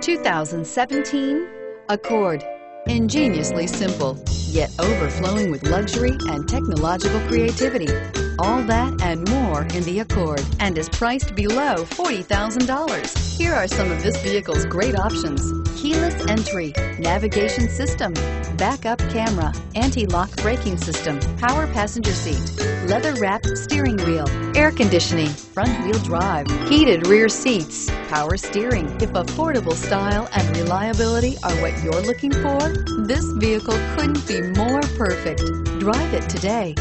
2017 Accord. Ingeniously simple, yet overflowing with luxury and technological creativity. All that and more in the Accord and is priced below $40,000. Here are some of this vehicle's great options. Keyless entry, navigation system, backup camera, anti-lock braking system, power passenger seat, leather wrapped steering wheel, air conditioning, front wheel drive, heated rear seats, power steering. If affordable style and reliability are what you're looking for, this vehicle couldn't be more perfect. Drive it today.